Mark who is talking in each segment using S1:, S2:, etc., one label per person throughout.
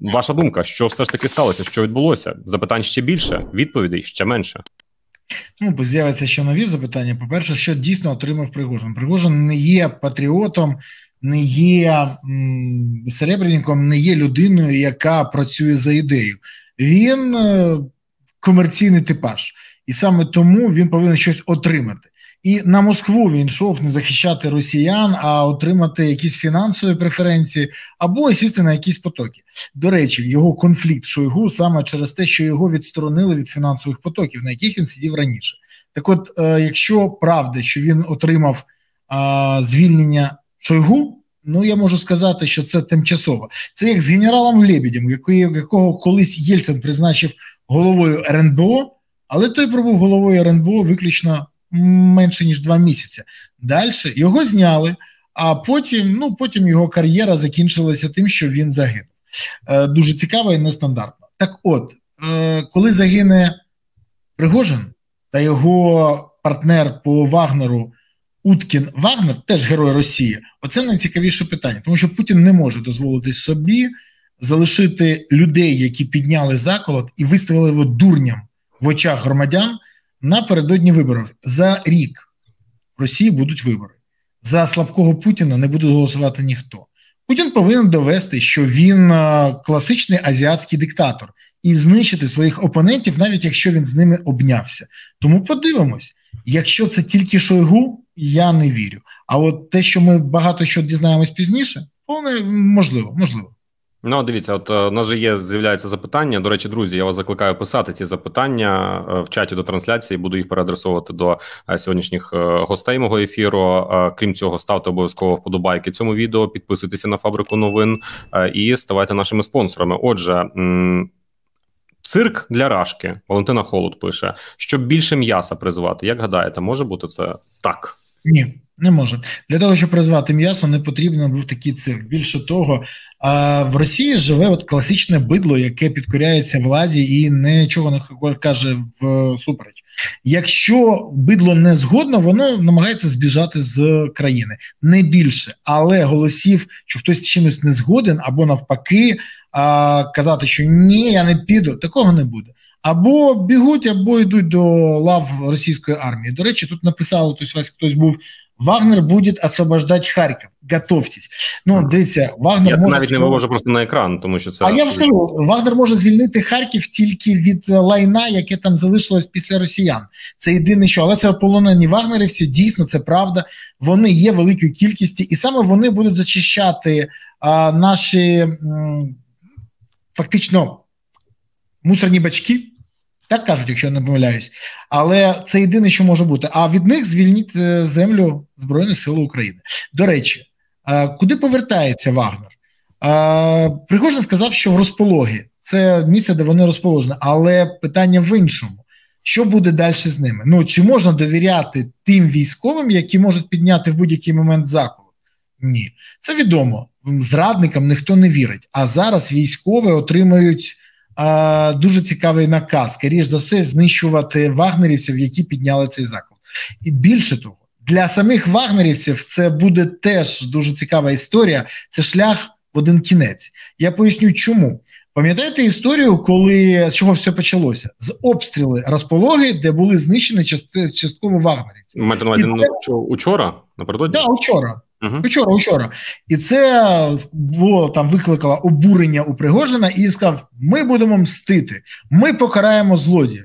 S1: ваша думка, що все ж таки сталося? Що відбулося? Запитань ще більше, відповідей ще менше.
S2: Ну, бо з'явиться ще нові запитання. По-перше, що дійсно отримав Пригожин. Пригожин не є патріотом, не є серебряником, не є людиною, яка працює за ідею. Він е, комерційний типаж, і саме тому він повинен щось отримати. І на Москву він йшов не захищати росіян, а отримати якісь фінансові преференції або сісти на якісь потоки. До речі, його конфлікт Шойгу саме через те, що його відсторонили від фінансових потоків, на яких він сидів раніше. Так, от, е, якщо правда, що він отримав звільнення Шойгу. Ну, я можу сказати, що це тимчасово. Це як з генералом Лебедем, якого колись Єльцин призначив головою РНБО, але той пробув головою РНБО виключно менше ніж два місяці. Далі його зняли, а потім ну, потім його кар'єра закінчилася тим, що він загинув. Е, Дуже цікаво і нестандартно. Так от, е, коли загине Пригожин та його партнер по Вагнеру. Уткін Вагнер, теж герой Росії. Оце найцікавіше питання, тому що Путін не може дозволити собі залишити людей, які підняли заколот і виставили його дурням в очах громадян напередодні виборів. За рік в Росії будуть вибори. За слабкого Путіна не буде голосувати ніхто. Путін повинен довести, що він класичний азіатський диктатор, і знищити своїх опонентів, навіть якщо він з ними обнявся. Тому подивимось, якщо це тільки Шойгу, я не вірю. А от те, що ми багато що дізнаємось пізніше, повне можливо, можливо.
S1: Ну, дивіться, от е, у нас же є з'являється запитання. До речі, друзі, я вас закликаю писати ці запитання е, в чаті до трансляції. Буду їх переадресовувати до е, сьогоднішніх гостей мого ефіру. Крім цього, ставте обов'язково вподобайки цьому відео, підписуйтеся на фабрику новин і ставайте нашими спонсорами. Отже. Цирк для рашки Валентина Холод пише, щоб більше м'яса призвати. Як гадаєте, може бути це так?
S2: Ні, не може. Для того, щоб призвати м'ясо, не потрібно був такий цирк. Більше того, в Росії живе от класичне бидло, яке підкоряється владі і нічого не каже в супереч. Якщо бидло не згодно, воно намагається збіжати з країни не більше, але голосів, що хтось чимось не згоден, або навпаки, а, казати, що ні, я не піду, такого не буде. Або бігуть, або йдуть до лав російської армії. До речі, тут написали, тобто, хтось був Вагнер буде освобождати Харків. Готовтесь. Ну, дивіться, Вагнер
S1: я
S2: може
S1: навіть не вивожу просто на екран, тому що це
S2: а я вам скажу, Вагнер може звільнити Харків тільки від е, лайна, яке там залишилось після росіян. Це єдине, що але це полонені вагнерівці. Дійсно, це правда. Вони є великою кількістю, і саме вони будуть зачищати а, наші м, фактично мусорні бачки. Так кажуть, якщо я не помиляюсь, але це єдине, що може бути. А від них звільніть е, землю Збройних сил України. До речі, е, куди повертається Вагнер? Е, Пригожин сказав, що в розпологі це місце, де вони розположені, але питання в іншому: що буде далі з ними? Ну чи можна довіряти тим військовим, які можуть підняти в будь-який момент заколот? Ні, це відомо. Зрадникам ніхто не вірить. А зараз військові отримають дуже цікавий наказ, скоріш за все, знищувати вагнерівців, які підняли цей заклад. І більше того, для самих вагнерівців це буде теж дуже цікава історія. Це шлях в один кінець. Я поясню, чому. Пам'ятаєте історію, коли з чого все почалося? З обстріли розпологи, де були знищені частково вагнерівці.
S1: Маєте на увазі це... учора? Напередодні?
S2: Так, да, учора. Uh-huh. Вчора, вчора, і це було там викликало обурення у Пригожина і сказав: ми будемо мстити, ми покараємо злодіїв.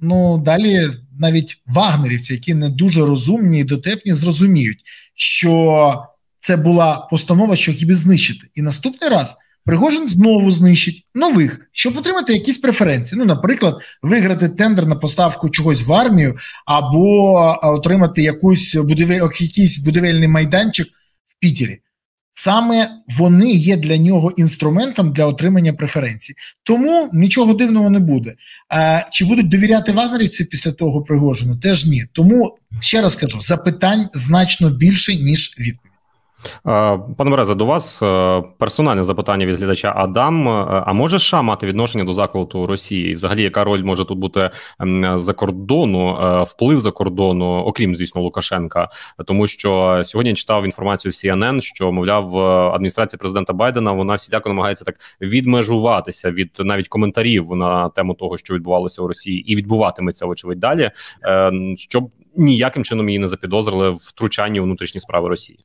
S2: Ну далі навіть вагнерівці, які не дуже розумні і дотепні, зрозуміють, що це була постанова, що їх знищити. І наступний раз Пригожин знову знищить нових, щоб отримати якісь преференції. Ну, наприклад, виграти тендер на поставку чогось в армію, або отримати якусь будівель, якийсь будівельний майданчик в Пітері. Саме вони є для нього інструментом для отримання преференцій. Тому нічого дивного не буде. А, Чи будуть довіряти вагнерівці після того Пригожину? Теж ні. Тому ще раз кажу: запитань значно більше ніж відповідь.
S1: Пане Березе, до вас е, персональне запитання від глядача Адам. Е, а може США мати відношення до заколоту Росії? Взагалі, яка роль може тут бути за кордону, е, вплив за кордону, окрім звісно Лукашенка? Тому що сьогодні я читав інформацію в CNN, що мовляв адміністрація президента Байдена вона всіляко намагається так відмежуватися від навіть коментарів на тему того, що відбувалося у Росії, і відбуватиметься очевидь далі, щоб ніяким чином її не запідозрили втручанні у внутрішні справи Росії.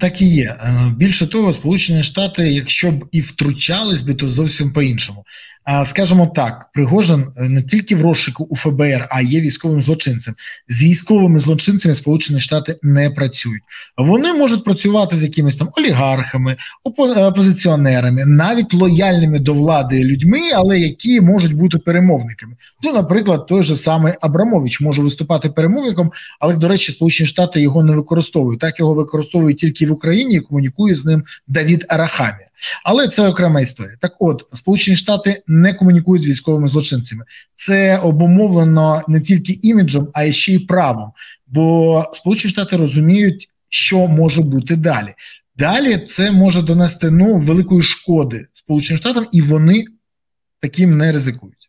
S2: Так і є. Е, більше того, Сполучені Штати, якщо б і втручались би, то зовсім по-іншому. Скажімо так, Пригожин е, не тільки в розшику у ФБР, а є військовим злочинцем. З військовими злочинцями Сполучені Штати не працюють. Вони можуть працювати з якимись там олігархами, опозиціонерами, навіть лояльними до влади людьми, але які можуть бути перемовниками. Ну, наприклад, той же самий Абрамович може виступати перемовником, але до речі, Сполучені Штати його не використовують. Так його використовують тільки в Україні комунікує з ним Давід Арахамія. Але це окрема історія. Так, от Сполучені Штати не комунікують з військовими злочинцями. Це обумовлено не тільки іміджем, а ще й правом. Бо Сполучені Штати розуміють, що може бути далі. Далі це може донести ну великої шкоди Сполученим Штатам, і вони таким не ризикують.